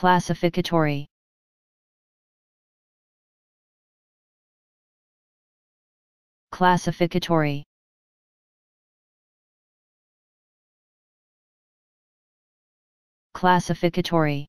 classificatory. Classificatory. Classificatory.